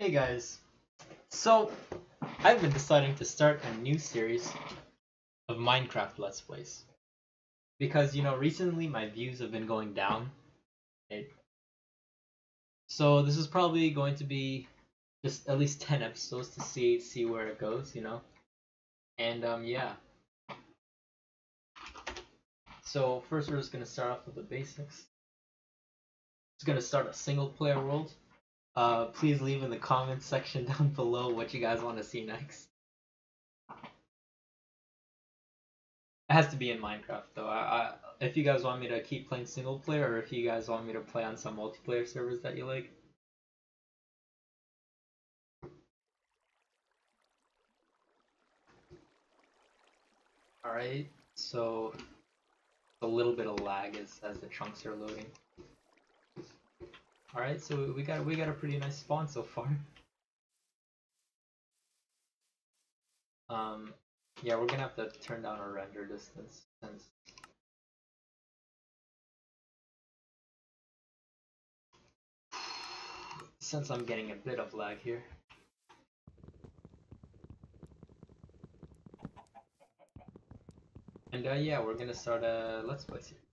Hey guys, so I've been deciding to start a new series of Minecraft Let's Plays because you know recently my views have been going down. So this is probably going to be just at least ten episodes to see see where it goes, you know, and um yeah. So first we're just gonna start off with the basics. Just gonna start a single player world. Uh, please leave in the comments section down below what you guys want to see next. It has to be in Minecraft though. I, I, if you guys want me to keep playing single player, or if you guys want me to play on some multiplayer servers that you like. Alright, so a little bit of lag as, as the chunks are loading. All right, so we got we got a pretty nice spawn so far. Um, yeah, we're gonna have to turn down our render distance since. Since I'm getting a bit of lag here. And uh, yeah, we're gonna start a Let's Play here.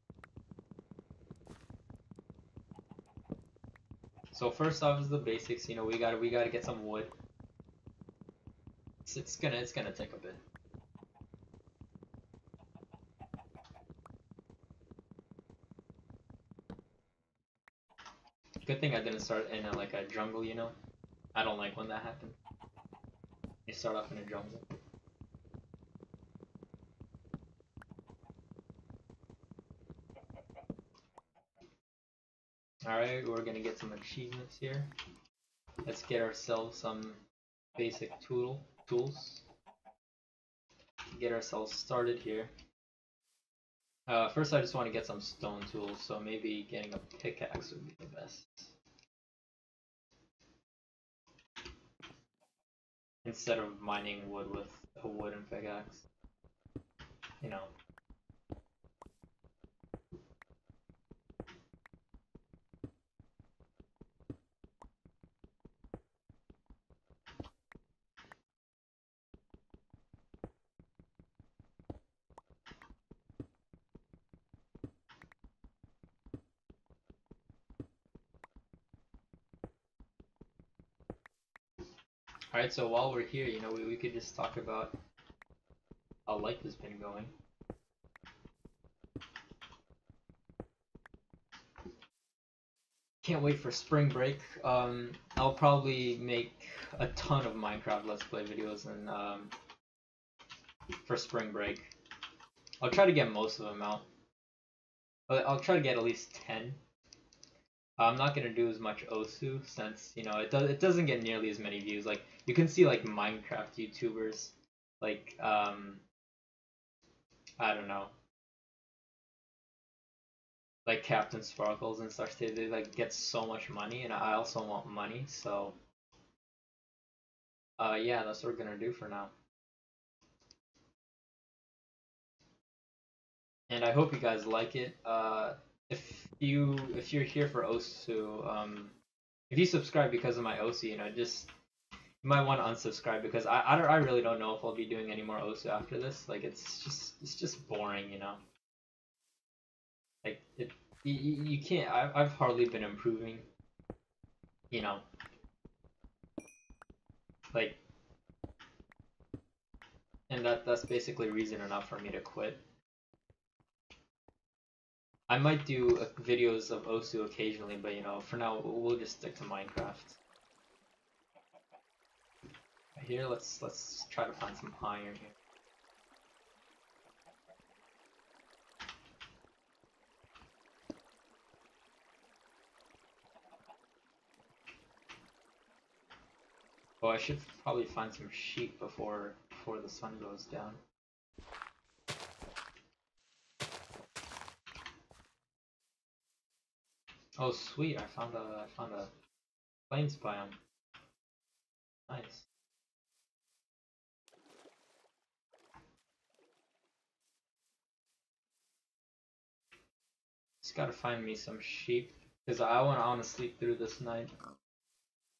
So first off is the basics. You know, we gotta we gotta get some wood. It's, it's gonna it's gonna take a bit. Good thing I didn't start in a, like a jungle. You know, I don't like when that happens. You start off in a jungle. Alright, we're gonna get some achievements here. Let's get ourselves some basic tool tools. Get ourselves started here. Uh, first I just want to get some stone tools, so maybe getting a pickaxe would be the best. Instead of mining wood with a wooden pickaxe. You know, Alright, so while we're here, you know, we, we could just talk about how life has been going. Can't wait for spring break. Um, I'll probably make a ton of Minecraft Let's Play videos and um, for spring break. I'll try to get most of them out. I'll try to get at least 10 I'm not gonna do as much Osu since you know it does it doesn't get nearly as many views. Like you can see like Minecraft YouTubers, like um, I don't know, like CaptainSparklez and such. They they like get so much money, and I also want money. So, uh, yeah, that's what we're gonna do for now. And I hope you guys like it. Uh, if you if you're here for Osu, um, if you subscribe because of my Osu, you know, just you might want to unsubscribe because I I, don't, I really don't know if I'll be doing any more Osu after this. Like it's just it's just boring, you know. Like it you, you can't. I, I've hardly been improving. You know. Like. And that that's basically reason enough for me to quit. I might do uh, videos of Osu occasionally, but you know, for now we'll just stick to Minecraft. Here, let's let's try to find some iron here. Oh, I should probably find some sheep before before the sun goes down. Oh sweet, I found a I found a plains biome. Nice. Just gotta find me some sheep because I want to sleep through this night.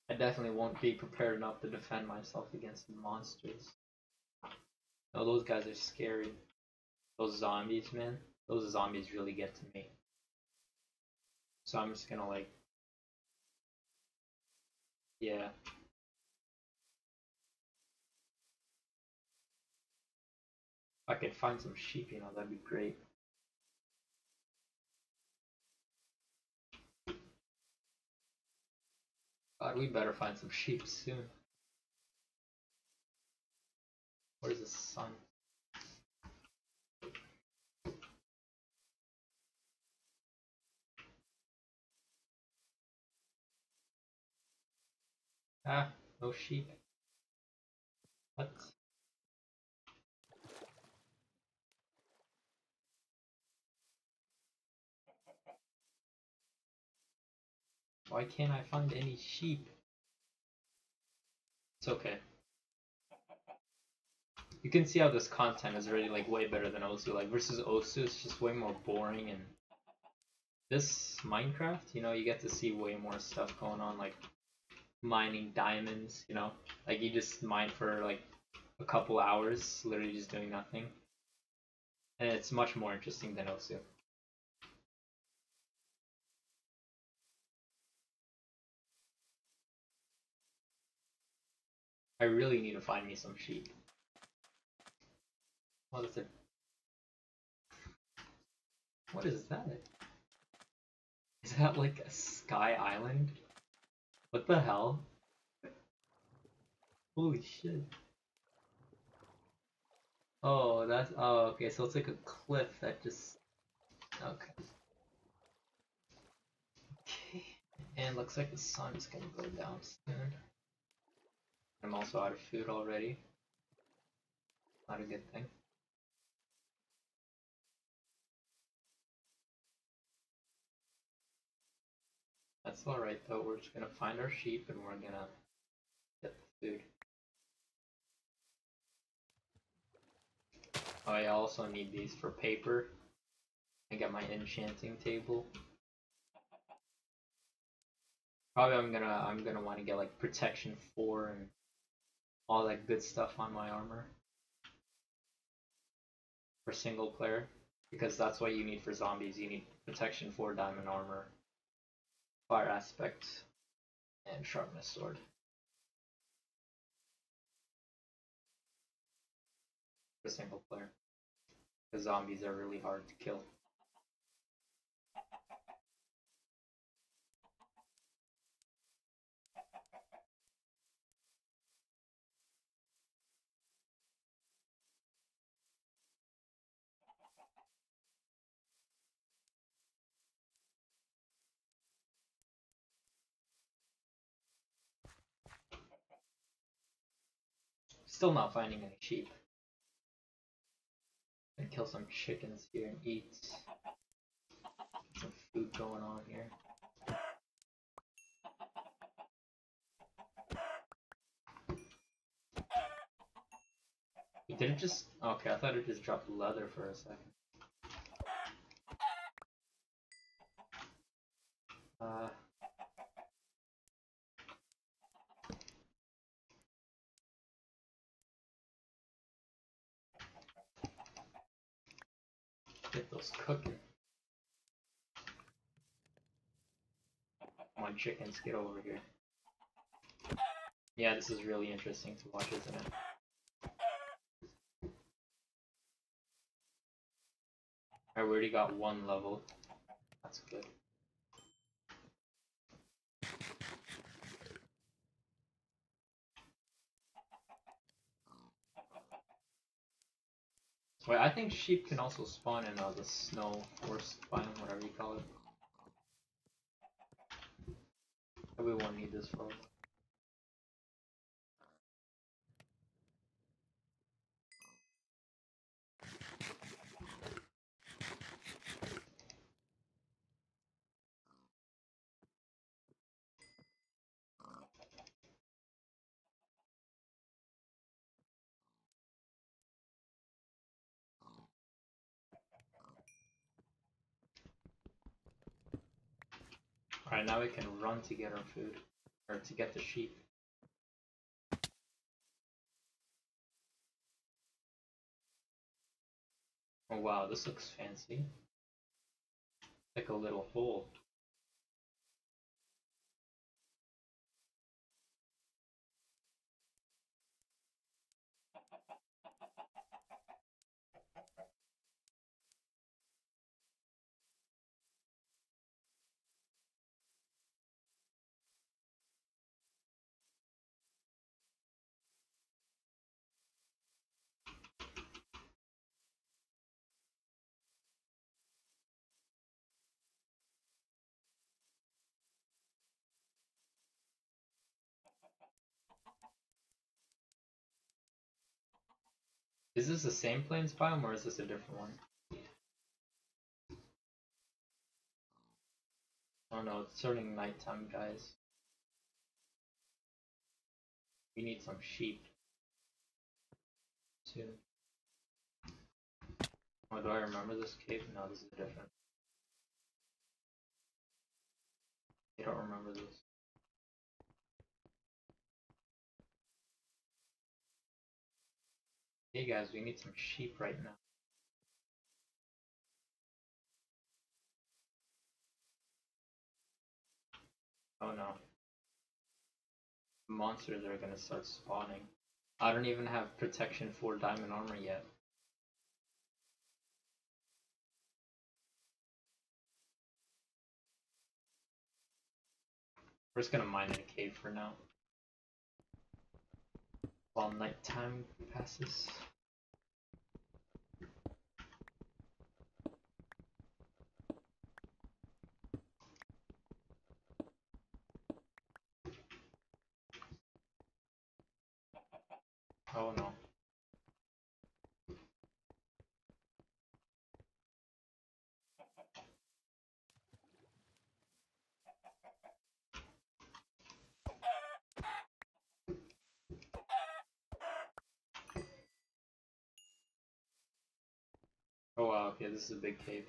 I definitely won't be prepared enough to defend myself against monsters. No, those guys are scary. Those zombies, man. Those zombies really get to me. So I'm just gonna like yeah. If I could find some sheep, you know, that'd be great. God, we better find some sheep soon. Where's the sun? Ah, no sheep. What? Why can't I find any sheep? It's okay. You can see how this content is really like way better than Osu. Like versus Osu, it's just way more boring and this Minecraft, you know, you get to see way more stuff going on, like mining diamonds, you know? Like you just mine for like a couple hours, literally just doing nothing. And it's much more interesting than Osu. I really need to find me some sheep. What is it? What is that? Is that like a sky island? What the hell? Holy shit. Oh, that's oh okay, so it's like a cliff that just okay. Okay. And looks like the sun is gonna go down soon. I'm also out of food already. Not a good thing. That's alright though, we're just gonna find our sheep and we're gonna get the food. Oh, I also need these for paper. I got my enchanting table. Probably I'm gonna I'm gonna want to get like protection four and all that good stuff on my armor for single player because that's what you need for zombies. You need protection four diamond armor, fire aspect, and sharpness sword. For single player. The zombies are really hard to kill. Still not finding any sheep. Gonna kill some chickens here and eat. Some food going on here. Did it just... Okay, I thought it just dropped leather for a second. Uh... Get those cooking. Come on, chickens, get over here. Yeah, this is really interesting to watch, isn't it? I already got one level. That's good. Wait, I think sheep can also spawn in uh, the snow forest biome, whatever you call it. We won't need this for. Alright, now we can run to get our food. Or to get the sheep. Oh wow, this looks fancy. Like a little hole. Is this the same plains biome or is this a different one? Oh no, it's turning nighttime, guys. We need some sheep. Soon. Oh, do I remember this cave? No, this is different. I don't remember this. Hey guys, we need some sheep right now. Oh no. Monsters are gonna start spawning. I don't even have protection four diamond armor yet. We're just gonna mine in a cave for now while nighttime passes. Oh no. Wow, this is a big cave.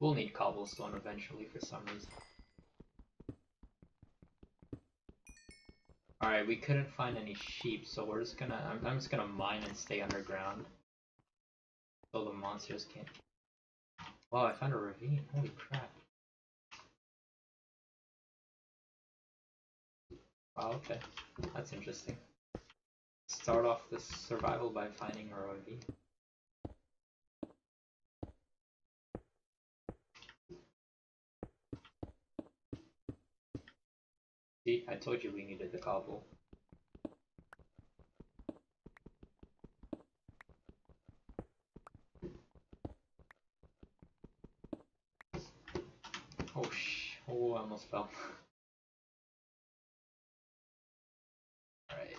We'll need cobblestone eventually for some reason. Alright, we couldn't find any sheep, so we're just gonna, I'm, I'm just gonna mine and stay underground. So the monsters can't. Wow, I found a ravine, holy crap. Wow, okay, that's interesting. Start off the survival by finding a ravine. See, I told you we needed the cobble. Oh sh! Oh, I almost fell. Alright.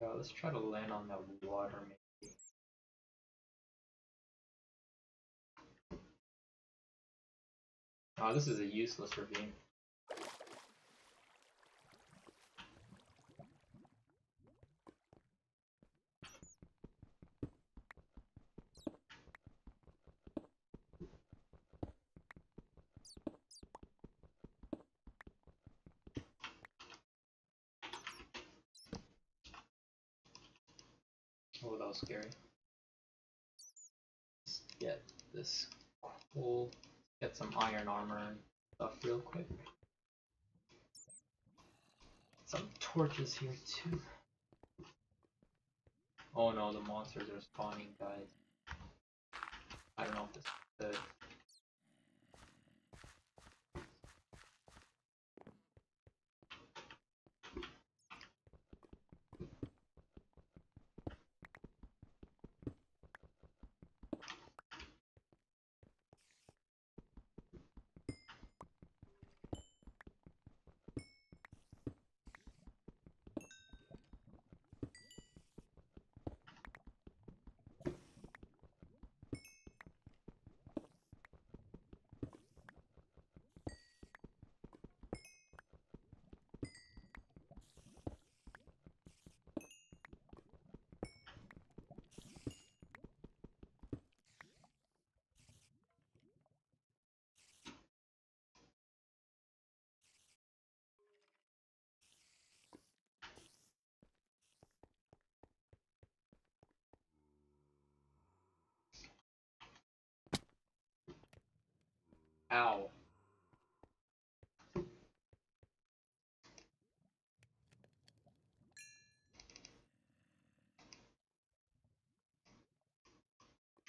Uh, let's try to land on that water maybe. Oh, this is a useless ravine. Oh, that was scary. Let's get this cool, get some iron armor and stuff real quick. Some torches here too. Oh no, the monsters are spawning, guys. I don't know if this is good.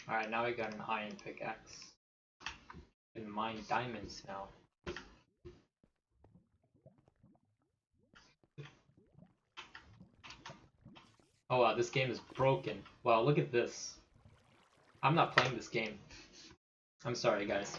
Alright, now I got an iron pickaxe. And mine diamonds now. Oh wow, this game is broken. Wow, look at this. I'm not playing this game. I'm sorry, guys.